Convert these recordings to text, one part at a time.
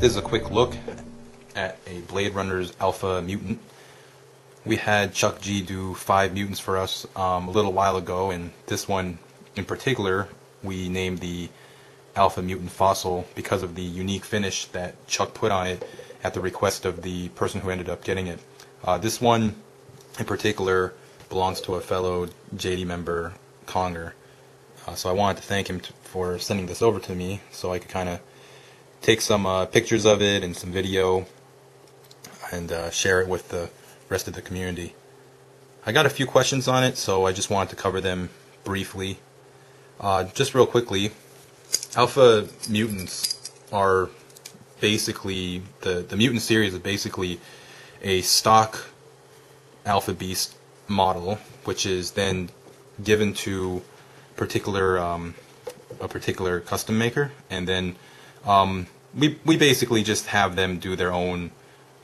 This is a quick look at a Blade Runner's Alpha Mutant. We had Chuck G do five mutants for us um, a little while ago, and this one in particular, we named the Alpha Mutant Fossil because of the unique finish that Chuck put on it at the request of the person who ended up getting it. Uh, this one in particular belongs to a fellow JD member, Conger. Uh, so I wanted to thank him for sending this over to me so I could kind of take some uh, pictures of it and some video and uh, share it with the rest of the community. I got a few questions on it, so I just wanted to cover them briefly. Uh, just real quickly, Alpha Mutants are basically the the mutant series is basically a stock Alpha Beast model, which is then given to particular um, a particular custom maker, and then um, we we basically just have them do their own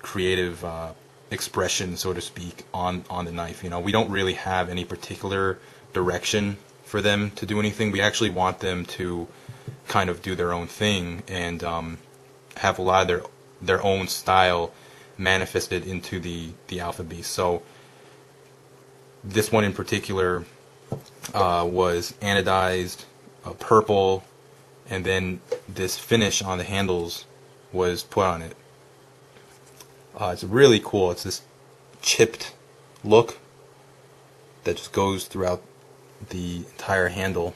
creative uh, expression, so to speak, on on the knife. You know, we don't really have any particular direction for them to do anything. We actually want them to kind of do their own thing and um, have a lot of their their own style manifested into the the Alpha Beast. So this one in particular uh, was anodized uh, purple, and then this finish on the handles was put on it. Uh, it's really cool. It's this chipped look that just goes throughout the entire handle.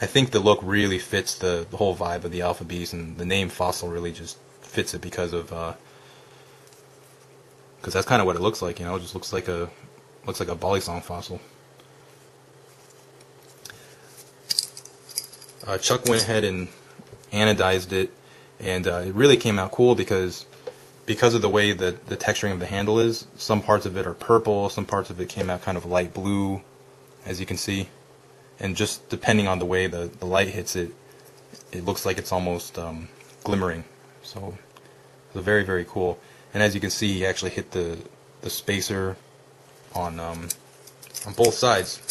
I think the look really fits the, the whole vibe of the Alpha Beast, and the name Fossil really just fits it because of because uh, that's kind of what it looks like. You know, it just looks like a looks like a Balisong fossil. Uh, Chuck went ahead and anodized it, and uh, it really came out cool because because of the way that the texturing of the handle is. Some parts of it are purple, some parts of it came out kind of light blue, as you can see and just depending on the way the, the light hits it, it looks like it's almost um, glimmering. So it's very very cool. And as you can see, he actually hit the the spacer on um, on both sides.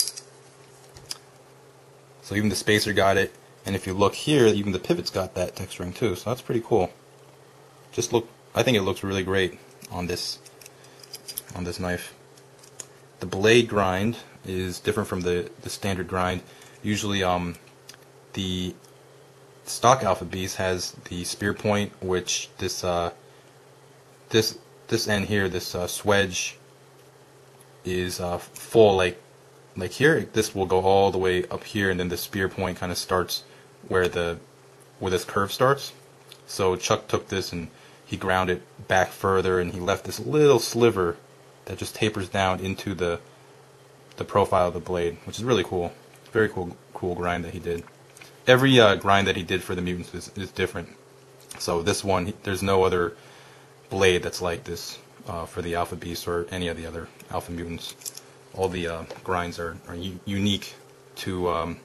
So even the spacer got it, and if you look here, even the pivot's got that texturing too. So that's pretty cool. Just look, I think it looks really great on this on this knife. The blade grind is different from the, the standard grind. Usually, um, the stock Alpha Beast has the spear point, which this uh, this this end here, this uh, swedge, is uh, full like like here. This will go all the way up here, and then the spear point kind of starts where the where this curve starts. So Chuck took this and he ground it back further, and he left this little sliver that just tapers down into the the profile of the blade, which is really cool. Very cool, cool grind that he did. Every uh, grind that he did for the mutants is, is different. So this one, there's no other blade that's like this uh, for the Alpha Beast or any of the other Alpha mutants. All the uh, grinds are, are unique to um,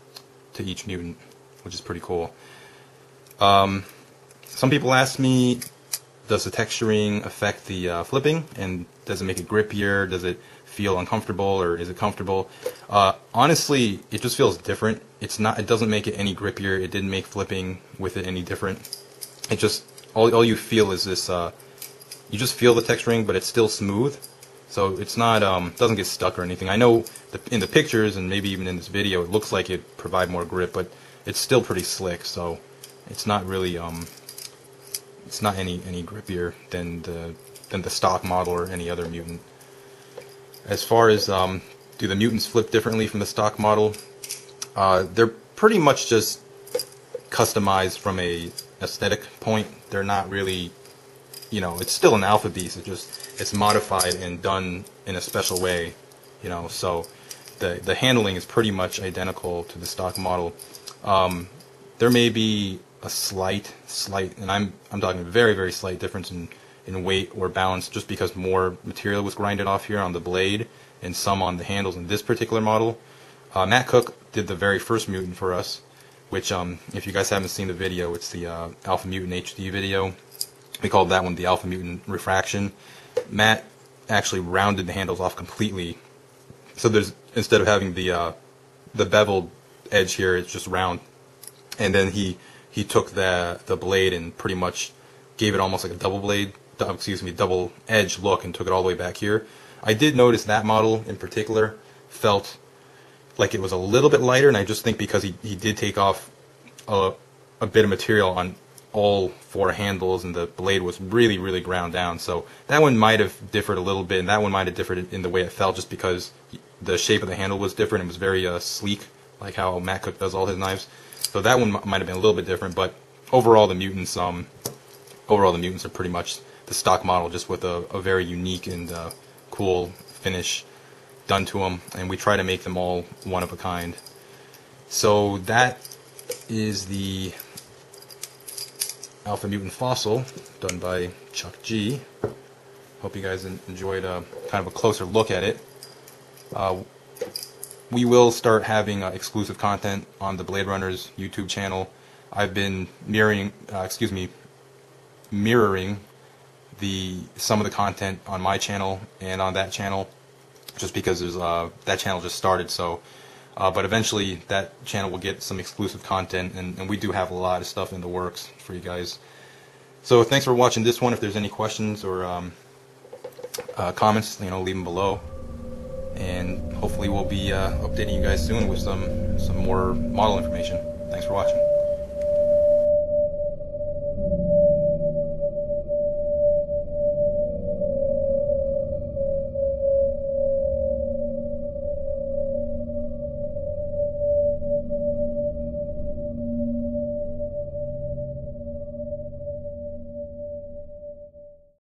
to each mutant, which is pretty cool. Um, some people ask me, does the texturing affect the uh, flipping, and does it make it grippier? Does it feel uncomfortable or is it comfortable? Uh, honestly, it just feels different. It's not. It doesn't make it any grippier. It didn't make flipping with it any different. It just all all you feel is this. Uh, you just feel the texturing, but it's still smooth. So it's not um, doesn't get stuck or anything. I know the, in the pictures and maybe even in this video, it looks like it provide more grip, but it's still pretty slick. So it's not really um, it's not any any grippier than the than the stock model or any other mutant. As far as um, do the mutants flip differently from the stock model, uh, they're pretty much just customized from a aesthetic point. They're not really, you know, it's still an alpha beast. It's just it's modified and done in a special way, you know. So the the handling is pretty much identical to the stock model. Um, there may be a slight, slight, and I'm I'm talking very very slight difference in in weight or balance just because more material was grinded off here on the blade and some on the handles in this particular model. Uh, Matt Cook did the very first Mutant for us, which um, if you guys haven't seen the video, it's the uh, Alpha Mutant HD video. We called that one the Alpha Mutant Refraction. Matt actually rounded the handles off completely, so there's instead of having the uh, the beveled edge here, it's just round, and then he he took the the blade and pretty much gave it almost like a double blade, excuse me, double edge look, and took it all the way back here. I did notice that model in particular felt like it was a little bit lighter, and I just think because he, he did take off a, a bit of material on all four handles, and the blade was really, really ground down. So that one might have differed a little bit, and that one might have differed in the way it felt, just because the shape of the handle was different. It was very uh, sleek, like how Matt Cook does all his knives. So that one might have been a little bit different, but overall the mutants, um, overall the mutants are pretty much the stock model, just with a, a very unique and uh, cool finish done to them, and we try to make them all one of a kind. So that is the Alpha Mutant Fossil done by Chuck G. Hope you guys enjoyed a, kind of a closer look at it. Uh, we will start having uh, exclusive content on the Blade Runners YouTube channel. I've been mirroring, uh, excuse me, mirroring the some of the content on my channel and on that channel, just because there's uh, that channel just started. So, uh, but eventually that channel will get some exclusive content, and, and we do have a lot of stuff in the works for you guys. So thanks for watching this one. If there's any questions or um, uh, comments, you know, leave them below and hopefully we'll be uh, updating you guys soon with some some more model information. Thanks for watching.